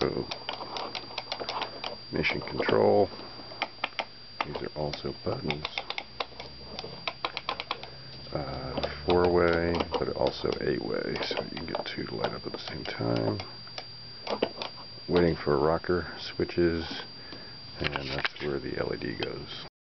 So, mission control. These are also buttons. Uh, four-way, but also eight-way, so you can get two to light up at the same time. Waiting for rocker switches, and that's where the LED goes.